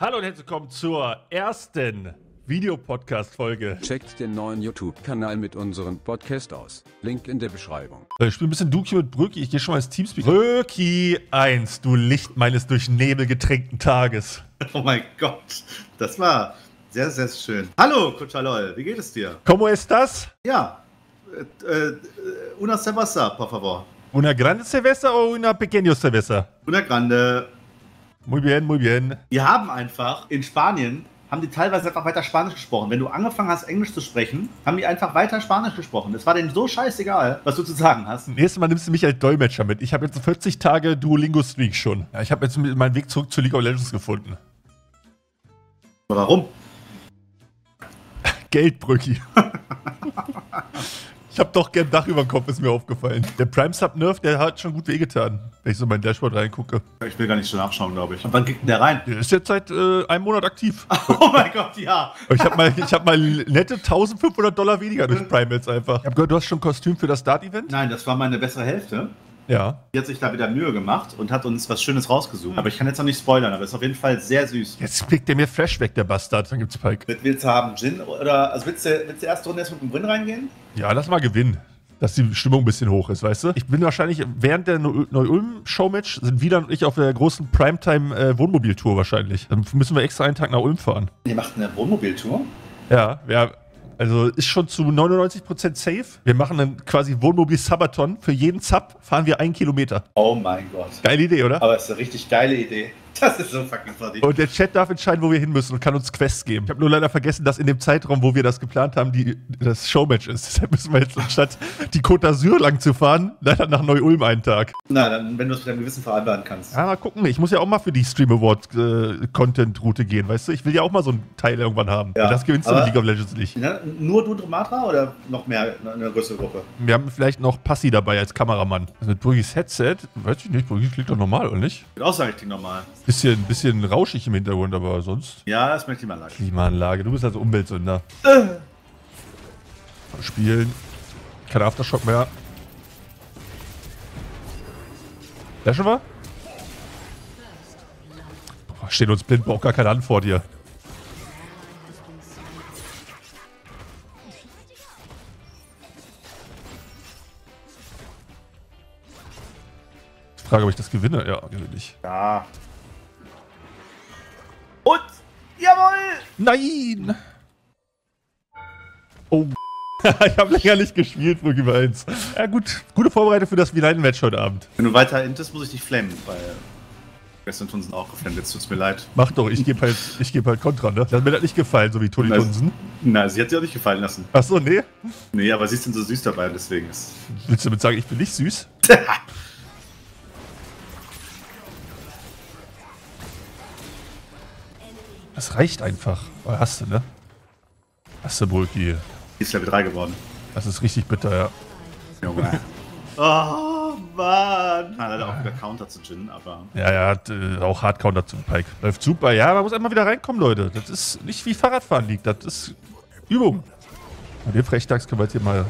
Hallo und herzlich willkommen zur ersten Videopodcast-Folge. Checkt den neuen YouTube-Kanal mit unserem Podcast aus. Link in der Beschreibung. Äh, Ich spiele ein bisschen Duki mit Brücki. Ich gehe schon mal ins Teamspeak. Brücki 1, du Licht meines durch Nebel getränkten Tages. Oh mein Gott, das war sehr, sehr schön. Hallo, Kuchalol, wie geht es dir? ¿Cómo estás? Ja, äh, äh, una cerveza, por favor. Una grande cerveza o una pequeño cerveza? Una grande. Muy bien, muy bien. Wir haben einfach in Spanien, haben die teilweise einfach weiter Spanisch gesprochen. Wenn du angefangen hast, Englisch zu sprechen, haben die einfach weiter Spanisch gesprochen. Es war denen so scheißegal, was du zu sagen hast. Nächstes Mal nimmst du mich als Dolmetscher mit. Ich habe jetzt 40 Tage Duolingo-Streak schon. Ja, ich habe jetzt meinen Weg zurück zu League of Legends gefunden. Warum? Geldbrücki. ich habe doch gern Dach über dem Kopf, ist mir aufgefallen. Der Prime Sub Nerf, der hat schon gut wehgetan, wenn ich so in mein Dashboard reingucke. Ich will gar nicht so nachschauen, glaube ich. Und wann geht denn der rein? Der ist jetzt seit äh, einem Monat aktiv. Oh mein Gott, ja. Aber Ich habe mal, ich hab mal nette 1500 Dollar weniger durch Prime jetzt einfach. Ich habe gehört, du hast schon ein Kostüm für das Start-Event? Nein, das war meine bessere Hälfte. Ja. Die hat sich da wieder Mühe gemacht und hat uns was Schönes rausgesucht. Aber ich kann jetzt noch nicht spoilern, aber ist auf jeden Fall sehr süß. Jetzt kriegt der mir Flash weg, der Bastard. Dann gibt's Pike. Will- Willst du haben Gin oder also willst du, willst du erste Runde erst mit dem Gin reingehen? Ja, lass mal gewinnen. Dass die Stimmung ein bisschen hoch ist, weißt du? Ich bin wahrscheinlich während der Neu- Neu-Ulm-Showmatch sind wieder und ich auf der großen Primetime-Wohnmobiltour wahrscheinlich. Dann müssen wir extra einen Tag nach Ulm fahren. Ihr macht eine Wohnmobiltour? Ja, ja. Also ist schon zu 99% safe. Wir machen dann quasi Wohnmobil-Sabaton. Für jeden Sub fahren wir einen Kilometer. Oh mein Gott. Geile Idee, oder? Aber es ist eine richtig geile Idee. Das ist so fucking funny. Und der Chat darf entscheiden, wo wir hin müssen und kann uns Quests geben. Ich habe nur leider vergessen, dass in dem Zeitraum, wo wir das geplant haben, die, das Showmatch ist. Deshalb müssen wir jetzt anstatt die Côte d'Azur lang zu fahren, leider nach Neu-Ulm einen Tag. Na, dann, wenn du es mit deinem Gewissen vereinbaren kannst. Ja, mal gucken. Ich muss ja auch mal für die Stream Award äh, Content-Route gehen, weißt du? Ich will ja auch mal so einen Teil irgendwann haben. Ja, das gewinnst du in aber- League of Legends nicht. Na, nur du und Romatra oder noch mehr, eine größere Gruppe? Wir haben vielleicht noch Passi dabei als Kameramann. Also mit Brugis Headset, weiß ich nicht, Brugis klingt doch normal, oder nicht? Wird auch sagen, ich klinge normal. Bisschen, bisschen rauschig im Hintergrund, aber sonst. Ja, das möchte ich mal sagen. Klimaanlage, du bist also Umweltsünder. Spielen. Kein Aftershock mehr. Flashen wir? Boah, stehen uns blind, braucht gar keine vor dir. Ich frage, ob ich das gewinne. Ja, gewinne ich. Ja. Nein! Oh. ich habe länger nicht gespielt, Brücke über 1. Ja gut, gute Vorbereitung für das V9-Match heute Abend. Wenn du weiter intest, muss ich dich flammen, weil gestern tun sind auch geflammt. Jetzt tut's mir leid. Mach doch, ich gebe halt, ich geb halt Kontra, ne? Das hat mir das nicht gefallen, so wie Toni. Tunsen. Na, sie hat dir auch nicht gefallen lassen. Achso, nee. Nee, aber sie ist denn so süß dabei, deswegen ist. Willst du damit sagen, ich bin nicht süß? Das reicht einfach. Oh, hast du, ne? Hast du. Die ist Level 3 geworden. Das ist richtig bitter, ja. Junge. oh, Mann. Na, leider auch wieder Counter zu Jin, aber. Ja, ja, hat äh, auch Hardcounter zum Pike. Läuft super. Ja, man muss einmal wieder reinkommen, Leute. Das ist nicht wie Fahrradfahren liegt. Das ist Übung. Bei dem Frechdachs können wir jetzt hier mal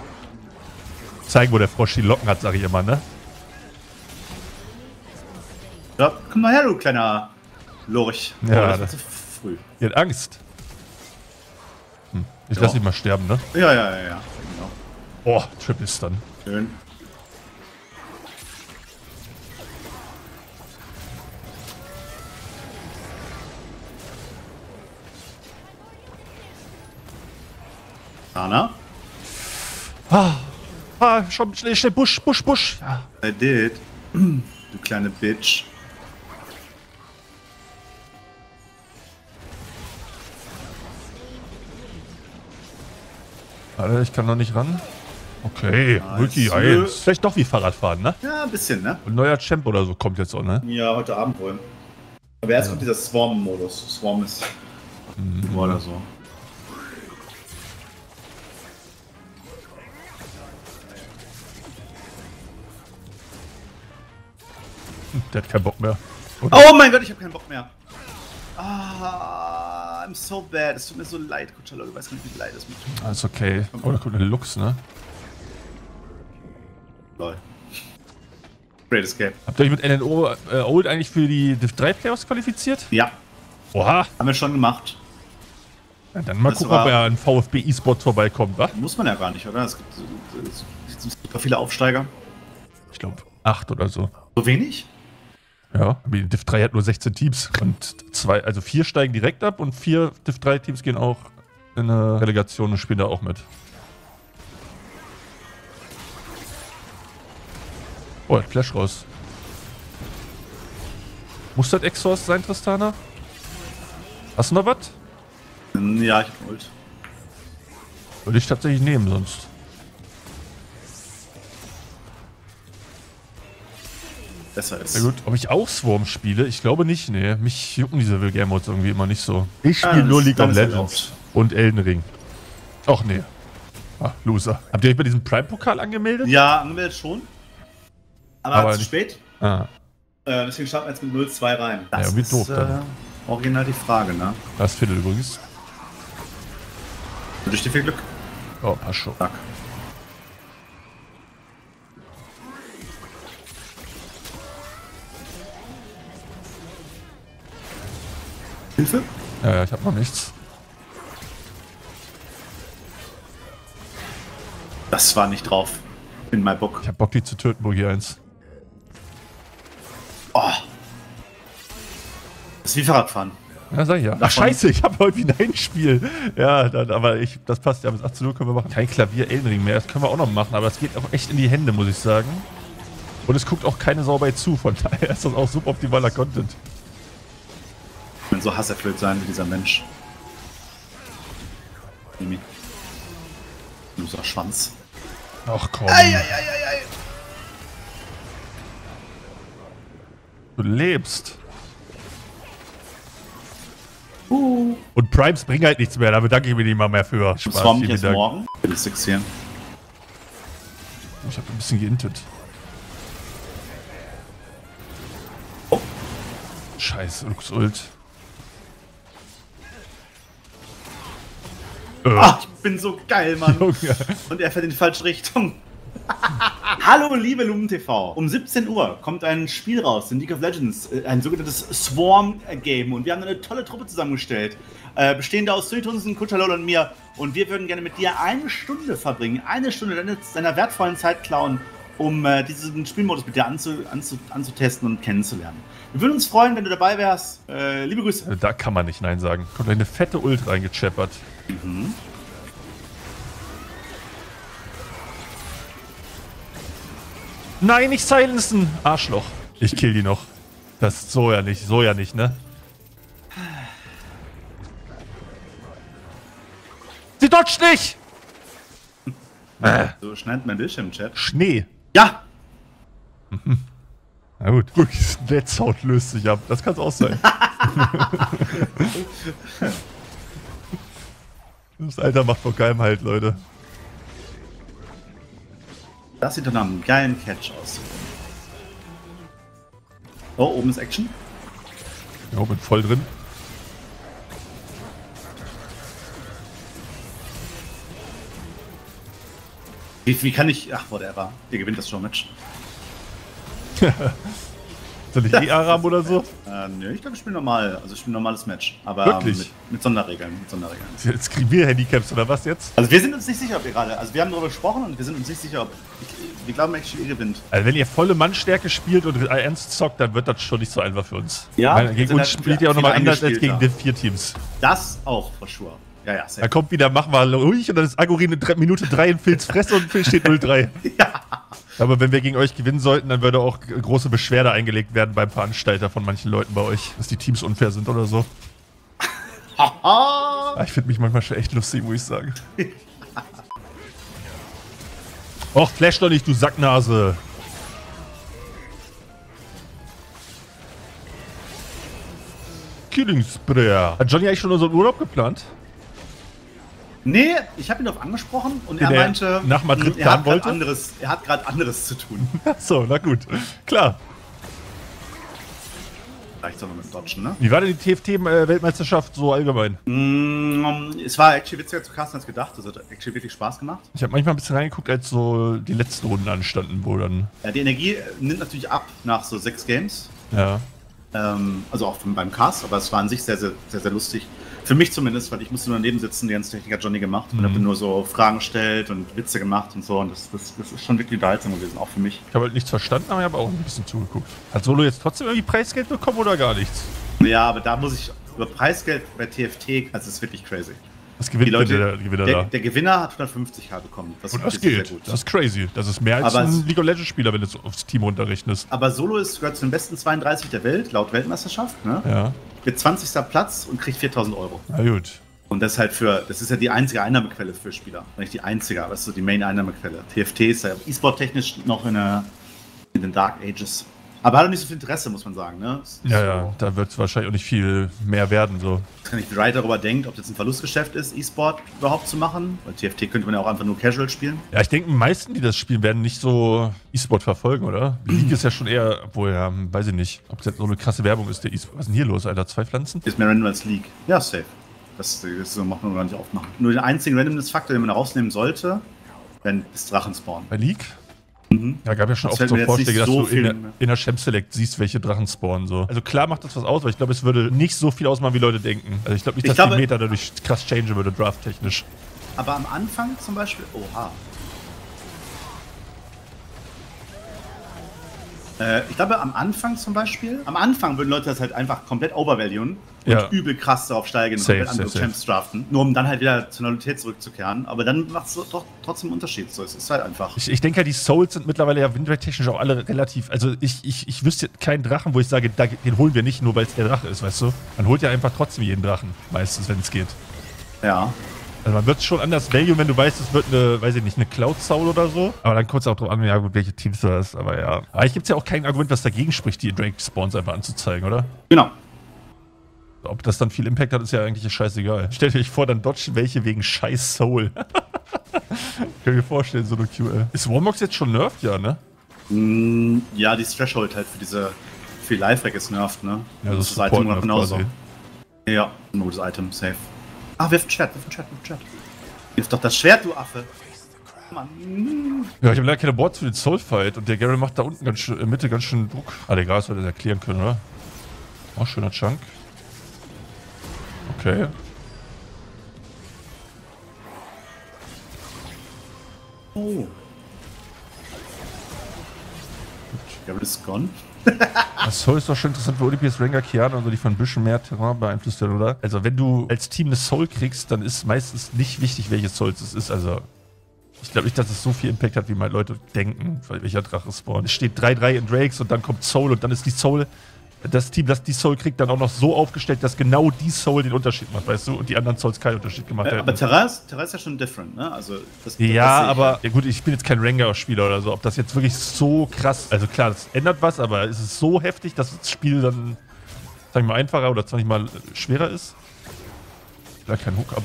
zeigen, wo der Frosch die Locken hat, sag ich immer, ne? Ja, komm mal her, du kleiner Lurch. Ja, oh, das das- Die hat Angst. Hm. Ich Ja. lass dich mal sterben, ne? Ja, ja, ja, ja. Genau. Oh, Triple Stun. Schön. Anna? Ah, ah schon schnell, schnell, Busch, Busch, Busch. Ja. I did. Du kleine Bitch. Warte, ich kann noch nicht ran. Okay, Nice. 1. Vielleicht doch wie Fahrradfahren, ne? Ja, ein bisschen, ne? Und neuer Champ oder so kommt jetzt auch, ne? Ja, heute Abend wohl. Aber erst kommt dieser Swarm-Modus. Swarm ist. Oder so. Der hat keinen Bock mehr. Oh mein Gott, ich habe keinen Bock mehr. Ah, I'm so bad. Es tut mir so leid, Kutscher, du weißt gar nicht, wie leid es mir tut. Alles okay. Oh, da kommt eine Lux, ne? Lol. Great Escape. Habt ihr euch mit NNO äh, Old eigentlich für die Div 3 Playoffs qualifiziert? Ja. Oha. Haben wir schon gemacht. Ja, dann mal Das gucken, ob er an VfB E-Sport vorbeikommt, wa? Muss man ja gar nicht, oder? Es gibt, es gibt super viele Aufsteiger. Ich glaube, acht oder so. So wenig? Ja, die Div 3 hat nur 16 Teams und zwei, also vier steigen direkt ab und vier Div 3 Teams gehen auch in eine Relegation und spielen da auch mit. Oh, er hat Flash raus. Muss das Exhaust sein, Tristana? Hast du noch was? Ja, ich hab Ult. Würde ich tatsächlich nehmen sonst. Besser ist. Na gut, ob ich auch Swarm spiele? Ich glaube nicht, nee. Mich jucken diese Will Game Modes irgendwie immer nicht so. Ich spiele das- nur League of ist Legends und Elden Ring. Ach nee. Ah, Loser. Habt ihr euch bei diesem Prime-Pokal angemeldet? Ja, angemeldet schon. Aber, Aber zu spät. Ah, Äh, deswegen starten wir jetzt mit 0-2 rein. Ja, wie doof äh, original die Frage, ne? das Viertel übrigens. Wünsche ich dir viel Glück. Oh, passt schon. Zack. Hilfe? Ja, ja, ich hab noch nichts. Das war nicht drauf. In my book. Ich hab Bock, die zu töten, Burgi 1. Oh. Das ist wie Fahrradfahren. Ja, sag ich ja. Ach, Davon- scheiße, ich habe heute wieder ein Spiel. Ja, dann, aber ich, das passt ja. Bis 18 Uhr können wir machen. Kein Klavier Elden Ring mehr. Das können wir auch noch machen, aber es geht auch echt in die Hände, muss ich sagen. Und es guckt auch keine Sau bei zu, von daher ist das auch suboptimaler Content. Ich will so hasserfüllt sein wie dieser Mensch. Mimi. Du so Schwanz. Ach komm. Du lebst. Und Primes bringen halt nichts mehr, da bedanke ich mich nicht mal mehr für. Das war mich jetzt Dank. morgen. Will ich six hier. Ich habe ein bisschen geintet. Oh. Scheiße, Lux Ult. Äh, Ah, ich bin so geil, Mann. Junge. Und er fährt in die falsche Richtung. Hallo, liebe Lumen TV. Um 17 Uhr kommt ein Spiel raus in League of Legends, äh, ein sogenanntes Swarm-Game. Und wir haben eine tolle Truppe zusammengestellt, äh, bestehende aus Suitunsen, Kuchalol und mir. Und wir würden gerne mit dir eine Stunde verbringen, eine Stunde deine, deiner wertvollen Zeit klauen, um äh, diesen Spielmodus mit dir anzu, anzu, anzutesten und kennenzulernen. Wir würden uns freuen, wenn du dabei wärst. Äh, liebe Grüße. Da kann man nicht Nein sagen. Kommt eine fette Ult reingecheppert. Nein, nicht silenzen! Arschloch. Ich kill die noch. Das ist so ja nicht, so ja nicht, ne? Sie dodgt nicht! Äh, So schneidet mein Bildschirm im Chat. Schnee. Ja, Na gut, wirklich, Netzhaut löst sich ab. Das kann es auch sein. das Alter macht vor keinem halt, Leute. das sieht doch nach einem geilen Catch aus. Oh, oben ist Action. Ja, bin voll drin. Wie, wie kann ich. Ach, whatever. Ihr gewinnt das Showmatch. Soll ich eh Aram oder so? Äh, nö, ich glaube, ich spiele normal. Also, ich spiele ein normales Match. Aber Wirklich? mit, mit Sonderregeln. Mit Sonderregeln. Jetzt kriegen wir Handicaps oder was jetzt? Also, wir sind uns nicht sicher, ob ihr gerade. Also, wir haben darüber gesprochen und wir sind uns nicht sicher, ob. Ich, wir glauben actually, ihr gewinnt. Also wenn ihr volle Mannstärke spielt und ernst zockt, dann wird das schon nicht so einfach für uns. Ja, Weil gegen uns halt spielt ihr auch nochmal anders als gegen die vier Teams. Das auch, for sure. Ja, ja, Da safe. kommt wieder, machen wir ruhig und dann ist Agorin in Minute 3 in Phils Fresse und Phil steht 0-3. Ja. Aber wenn wir gegen euch gewinnen sollten, dann würde auch große Beschwerde eingelegt werden beim Veranstalter von manchen Leuten bei euch, dass die Teams unfair sind oder so. Ich finde mich manchmal schon echt lustig, muss ich sagen. Och, flash doch nicht, du Sacknase. Killing Sprayer. Hat Johnny eigentlich schon unseren Urlaub geplant? Nee, ich habe ihn darauf angesprochen und er meinte. nach Madrid er hat wollte? anderes, Er hat gerade anderes zu tun. Achso, na gut. Klar. Reicht doch noch mit Dodgen, ne? Wie war denn die TFT-Weltmeisterschaft so allgemein? Mm, es war actually witziger zu casten als gedacht. Es hat actually wirklich Spaß gemacht. Ich habe manchmal ein bisschen reingeguckt, als so die letzten Runden anstanden, wo dann. Ja, die Energie nimmt natürlich ab nach so sechs Games. Ja. Ähm, also auch beim Cast, aber es war an sich sehr, sehr, sehr, sehr lustig. Für mich zumindest, weil ich musste nur daneben sitzen, die ganze Technik hat Johnny gemacht und Mhm. habe nur so Fragen gestellt und Witze gemacht und so. Und das, das, das ist schon wirklich unterhaltsam gewesen, auch für mich. Ich habe halt nichts verstanden, aber ich habe auch ein bisschen zugeguckt. Hat Solo jetzt trotzdem irgendwie Preisgeld bekommen oder gar nichts? Ja, aber da muss ich über Preisgeld bei TFT, also es ist wirklich crazy. Was gewinnt Leute, denn der Gewinner der, da? der Gewinner hat 150k bekommen. Das Und das geht. gut. Das ist crazy. Das ist mehr als Aber ein League of Legends Spieler, wenn du es aufs Team runterrechnest. Aber Solo ist gehört zu den besten 32 der Welt, laut Weltmeisterschaft. Ne? Ja. Wird 20. Platz und kriegt 4000 Euro. Na gut. Und das ist halt für, das ist ja die einzige Einnahmequelle für Spieler. Nicht die einzige, aber das ist so die Main-Einnahmequelle. TFT ist ja E-Sport-technisch noch in, der, in den Dark Ages. Aber hat auch nicht so viel Interesse, muss man sagen. Ne? Ja, so, ja. Da wird es wahrscheinlich auch nicht viel mehr werden. So. Ich nicht, wie Riot darüber denkt, ob das ein Verlustgeschäft ist, E-Sport überhaupt zu machen. Weil TFT könnte man ja auch einfach nur casual spielen. Ja, ich denke, die meisten, die das spielen, werden nicht so E-Sport verfolgen, oder? League ist ja schon eher, obwohl, ja, weiß ich nicht, ob es jetzt so eine krasse Werbung ist, der E-Sport. Was ist denn hier los, Alter? Zwei Pflanzen? Ist mehr Randomness League. Ja, safe. Das, das macht man gar nicht aufmachen. Nur den einzigen Randomness-Faktor, den man rausnehmen sollte, wenn ist Drachenspawn. Bei League? Ja, gab ja schon Das oft so Vorschläge, dass so du in der, in der Champ Select siehst, welche Drachen spawnen. So. Also klar macht das was aus, aber ich glaube, es würde nicht so viel ausmachen, wie Leute denken. Also ich glaube nicht, Ich dass glaube- die Meta dadurch krass changen würde, drafttechnisch. Aber am Anfang zum Beispiel. Oha. Äh, ich glaube, am Anfang zum Beispiel. Am Anfang würden Leute das halt einfach komplett overvaluen und Ja. übel krass darauf steigen und Safe, andere safe. Champs draften. Nur um dann halt wieder zur Normalität zurückzukehren. Aber dann macht es doch trotzdem einen Unterschied. So, es ist halt einfach. Ich, ich denke ja, die Souls sind mittlerweile ja windrate-technisch auch alle relativ. Also ich, ich, ich wüsste keinen Drachen, wo ich sage, den holen wir nicht, nur weil es der Drache ist, weißt du? Man holt ja einfach trotzdem jeden Drachen, meistens, wenn es geht. Ja. Also man wird schon anders value, wenn du weißt, es wird eine, weiß ich nicht, eine Cloud-Soul oder so. Aber dann kommt es auch drauf an, ja, gut, welche Teams du hast. Aber ja. Aber ich gibt ja auch kein Argument, was dagegen spricht, die Drake-Spawns einfach anzuzeigen, oder? Genau. Ob das dann viel Impact hat, ist ja eigentlich scheißegal. Stellt euch vor, dann dodgen welche wegen scheiß Soul. Könnt ihr vorstellen, so eine QL. Ist Warmox jetzt schon nerfed? Ja, ne? Mm, ja, die Threshold halt für diese. Für die Life-Rack ist nervt, ne? Ja, das ist Item nerf genauso. quasi. Ja, ein gutes Item, safe. Ah, wirf ein Schwert, wirf ein Schwert, wirf ein Schwert. Wirf doch das Schwert, du Affe. Mann. Ja, ich habe leider keine Boards für den Soulfight und der Gary macht da unten ganz schön, in der Mitte ganz schön Druck. Ah, egal, das sollte er erklären können, oder? Oh, schöner Chunk. Okay. Oh. Gabriel ist gone. Das Soul ist doch schon interessant für ODPS Ranger Kiana und so, die von ein bisschen mehr Terrain beeinflusst werden, oder? Also, wenn du als Team eine Soul kriegst, dann ist meistens nicht wichtig, welche Souls es ist. Also, ich glaube nicht, dass es so viel Impact hat, wie mal Leute denken, weil welcher Drache spawnt. Es steht 3-3 in Drakes und dann kommt Soul und dann ist die Soul, das Team, das die Soul kriegt, dann auch noch so aufgestellt, dass genau die Soul den Unterschied macht, weißt du? Und die anderen Souls keinen Unterschied gemacht Äh, hätten. aber Terra ist, Terra ist ja schon different, ne? Also, das, das Ja, ich aber ja gut, ich bin jetzt kein Ranger-Spieler oder so. Ob das jetzt wirklich so krass, also klar, das ändert was, aber ist es so heftig, dass das Spiel dann, sag ich mal, einfacher oder 20 mal schwerer ist? Da kein Hookup.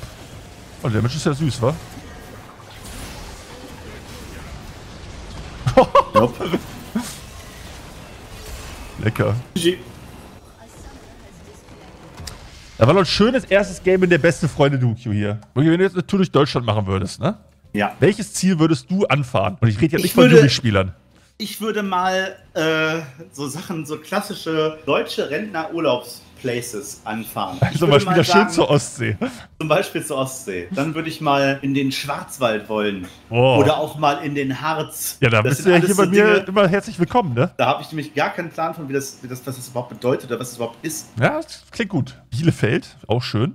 Oh, der Mensch ist ja süß, wa? Nope. Lecker. Da war noch ein schönes erstes Game in der beste Freunde Duke hier. Wenn du jetzt eine Tour durch Deutschland machen würdest, ne? Ja. Welches Ziel würdest du anfahren? Und ich rede jetzt Ich nicht von würde- Jugendspielern. Ich würde mal äh, so Sachen, so klassische deutsche Rentner-Urlaubsplaces anfahren. Ich Zum Beispiel schön sagen, zur Ostsee. Zum Beispiel zur Ostsee. Dann würde ich mal in den Schwarzwald wollen. Oh. Oder auch mal in den Harz. Ja, da Das bist du ja hier bei so mir Dinge, immer herzlich willkommen, ne? Da habe ich nämlich gar keinen Plan von, wie das, wie das, was das überhaupt bedeutet oder was das überhaupt ist. Ja, das klingt gut. Bielefeld, auch schön.